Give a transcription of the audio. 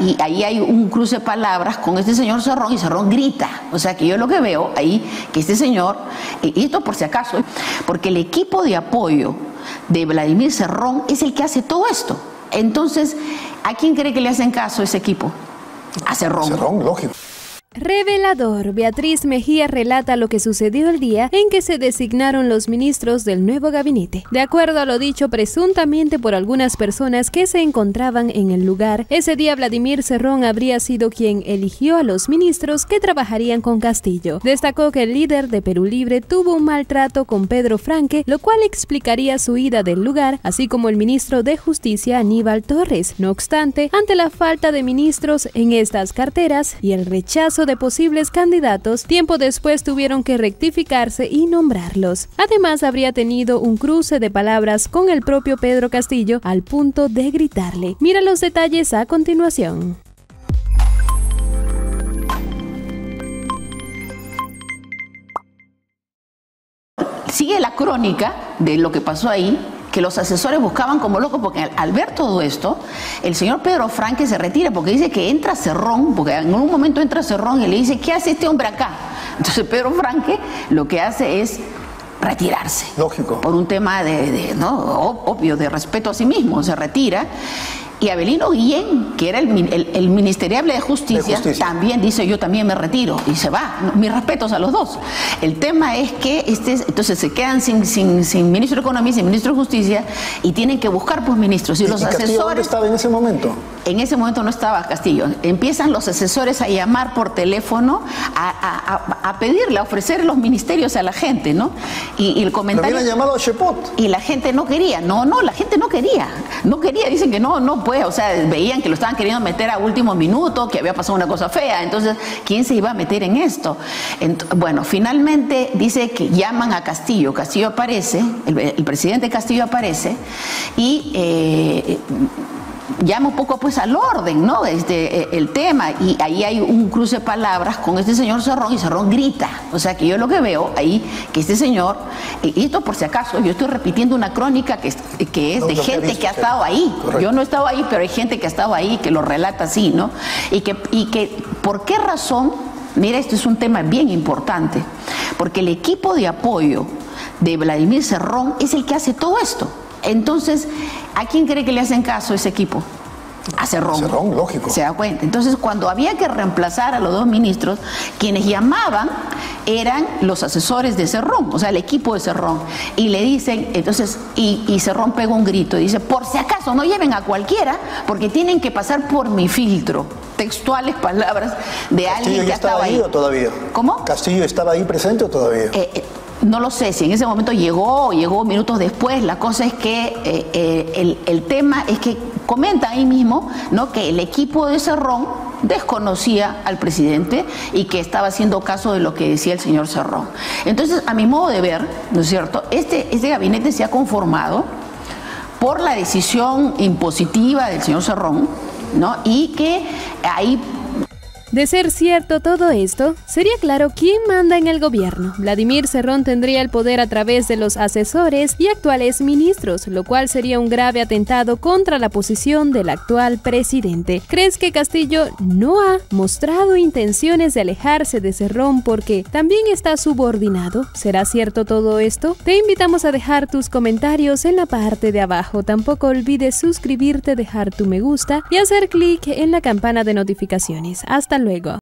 Y ahí hay un cruce de palabras con este señor Cerrón y Cerrón grita. O sea que yo lo que veo ahí, que este señor, y esto por si acaso, porque el equipo de apoyo de Vladimir Cerrón es el que hace todo esto. Entonces, ¿a quién cree que le hacen caso ese equipo? A Cerrón. Cerrón, lógico. Revelador, Beatriz Mejía relata lo que sucedió el día en que se designaron los ministros del nuevo gabinete. De acuerdo a lo dicho presuntamente por algunas personas que se encontraban en el lugar, ese día Vladimir Cerrón habría sido quien eligió a los ministros que trabajarían con Castillo. Destacó que el líder de Perú Libre tuvo un maltrato con Pedro Franque, lo cual explicaría su ida del lugar, así como el ministro de Justicia Aníbal Torres. No obstante, ante la falta de ministros en estas carteras y el rechazo de posibles candidatos, tiempo después tuvieron que rectificarse y nombrarlos. Además, habría tenido un cruce de palabras con el propio Pedro Castillo al punto de gritarle. Mira los detalles a continuación. Sigue la crónica de lo que pasó ahí que los asesores buscaban como locos, porque al, ver todo esto, el señor Pedro Franque se retira porque dice que entra Cerrón, porque en un momento entra Cerrón y le dice, ¿qué hace este hombre acá? Entonces Pedro Franque lo que hace es retirarse. Lógico. Por un tema de, ¿no? obvio, de respeto a sí mismo, se retira y Abelino Guillén, que era el, el, ministeriable de justicia, también dice yo también me retiro y se va. Mis respetos a los dos. El tema es que este, entonces se quedan sin, sin, ministro de Economía, sin ministro de Justicia y tienen que buscar pues ministros. Y, los asesores. estaba en ese mommomento? En ese momento no estaba Castillo. Empiezan los asesores a llamar por teléfono a, pedirle, a ofrecer los ministerios a la gente, ¿no? Y, el comentario. habían llamado a Shepot. Y la gente no quería. No, no, la gente no quería. No quería. Dicen que no, no pues, o sea, veían que lo estaban queriendo meter a último minuto, que había pasado una cosa fea, entonces, ¿quién se iba a meter en esto? bueno, finalmente dice que llaman a Castillo, Castillo aparece, el, presidente Castillo aparece y... Eh, llama un poco pues al orden, ¿no? Este, eh, el tema, y ahí hay un cruce de palabras con este señor Cerrón y Cerrón grita. O sea que yo lo que veo ahí, que este señor, y esto por si acaso, yo estoy repitiendo una crónica que, que es de gente que ha estado ahí. Yo no he estado ahí, pero hay gente que ha estado ahí que lo relata así, ¿no? Y que, y que ¿por qué razón? Mira, esto es un tema bien importante, porque el equipo de apoyo de Vladimir Cerrón es el que hace todo esto. Entonces, ¿a quién cree que le hacen caso ese equipo? A Cerrón. Cerrón, lógico. Se da cuenta. Entonces, cuando había que reemplazar a los dos ministros, quienes llamaban eran los asesores de Cerrón, o sea, el equipo de Cerrón. Y le dicen, entonces, y, Cerrón pega un grito y dice, por si acaso, no lleven a cualquiera, porque tienen que pasar por mi filtro. Textuales palabras de alguien que estaba ahí. o todavía? ¿Cómo? ¿Castillo estaba ahí presente o todavía? Eh, eh, no lo sé si en ese momento llegó o llegó minutos después. La cosa es que eh, eh, el, tema es que comenta ahí mismo ¿no? que el equipo de Cerrón desconocía al presidente y que estaba haciendo caso de lo que decía el señor Cerrón. Entonces, a mi modo de ver, ¿no es cierto? Este, este gabinete se ha conformado por la decisión impositiva del señor Cerrón, ¿no? Y que ahí de ser cierto todo esto, sería claro quién manda en el gobierno. Vladimir Cerrón tendría el poder a través de los asesores y actuales ministros, lo cual sería un grave atentado contra la posición del actual presidente. ¿Crees que Castillo no ha mostrado intenciones de alejarse de Cerrón porque también está subordinado? ¿Será cierto todo esto? Te invitamos a dejar tus comentarios en la parte de abajo. Tampoco olvides suscribirte, dejar tu me gusta y hacer clic en la campana de notificaciones. Hasta luego.